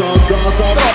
on, drop off.